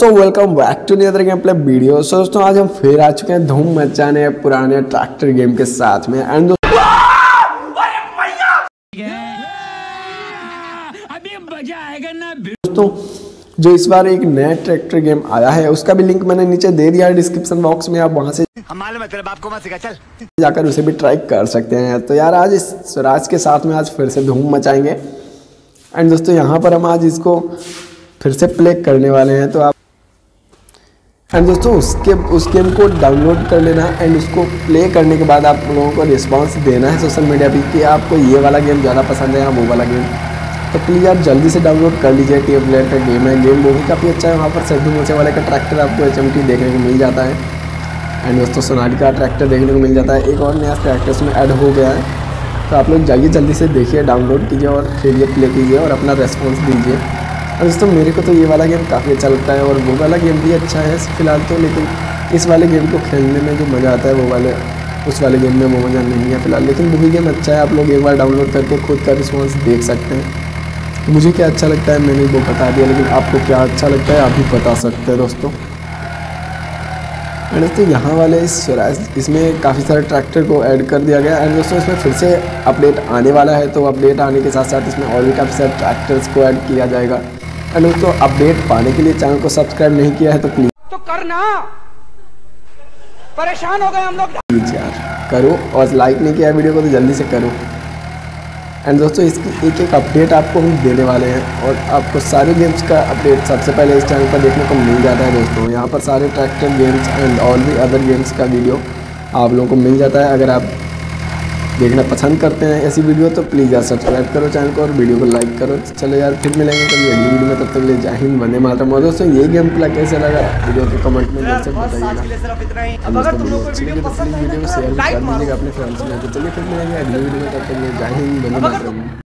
तो welcome back to other game play video so दोस्तों, आज हम फिर आ चुके हैं धूम मचाने पुराने ट्रैक्टर गेम के साथ में। एंड दोस्तों जो इस बार एक नया ट्रैक्टर गेम आया है, उसका भी लिंक मैंने नीचे दे दिया है डिस्क्रिप्शन बॉक्स में, आप वहाँ से जाकर उसे भी ट्राई कर सकते हैं। तो यार, आज इस स्वराज के साथ में आज फिर से धूम मचाएँगे। एंड दोस्तों, यहाँ पर हम आज इसको फिर से प्ले करने वाले हैं तो आप एंड दोस्तों, उसके, उस गेम को डाउनलोड कर लेना एंड उसको प्ले करने के बाद आप लोगों को रिस्पांस देना है सोशल मीडिया पे कि आपको ये वाला गेम ज़्यादा पसंद है या वो वाला गेम तो प्लीज़ आप जल्दी से डाउनलोड कर लीजिए टी प्लेयर का गेम है। गेम वो भी काफ़ी अच्छा है। वहाँ पर सद्दू मोचे वाले का ट्रैक्टर आपको एच देखने को मिल जाता है। एंड दोस्तों, सोनाली का ट्रैक्टर देखने को मिल जाता है। एक और नया ट्रैक्टर उसमें ऐड हो गया है। तो आप लोग जाइए जल्दी से देखिए डाउनलोड कीजिए और खेलिए प्ले कीजिए और अपना रेस्पॉन्स दीजिए। और दोस्तों मेरे को तो ये वाला गेम काफ़ी अच्छा लगता है और वो वाला गेम भी अच्छा है फ़िलहाल तो लेकिन इस वाले गेम को खेलने में जो मज़ा आता है वो वाले, उस वाले गेम में वो मज़ा नहीं है फ़िलहाल। लेकिन वो भी गेम अच्छा है, आप लोग एक बार डाउनलोड करके खुद का रिस्पॉन्स देख सकते हैं। मुझे क्या अच्छा लगता है, मैंने वो बता दिया, लेकिन आपको क्या अच्छा लगता है, आप भी बता सकते हैं दोस्तों। एंड दोस्तों यहाँ वाले इस इसमें काफ़ी सारे ट्रैक्टर को ऐड कर दिया गया एंड दोस्तों इसमें फिर से अपडेट आने वाला है तो अपडेट आने के साथ साथ इसमें और भी काफ़ी सारे ट्रैक्टर्स को ऐड किया जाएगा। एंड दोस्तों अपडेट पाने के लिए चैनल को सब्सक्राइब नहीं किया है तो प्लीज़ तो करना। परेशान हो गए हम लोग। प्लीज़ यार करो और लाइक नहीं किया वीडियो को तो जल्दी से करो। एंड दोस्तों इसकी एक एक अपडेट आपको हम देने वाले हैं और आपको सारे गेम्स का अपडेट सबसे पहले इस चैनल पर देखने को मिल जाता है दोस्तों। यहाँ पर सारे ट्रैक्टर गेम्स एंड ऑल भी अदर गेम्स का वीडियो आप लोगों को मिल जाता है। अगर आप देखना पसंद करते हैं ऐसी वीडियो तो प्लीज़ यार सब्सक्राइब करो चैनल को और वीडियो को लाइक करो। चलो यार फिर मिलेंगे कभी अगली वीडियो में तब तक ले जय हिंद वंदे मातरम। और दोस्तों ये गेम प्ला कैसे लगा? वीडियो के कमेंट में जैसे बताइएगा। वीडियो तो तो अपने फ्रेंड्स में चलिए फिर मिलेंगे अगली वीडियो में तब तक ले जय हिंद वंदे मातरम।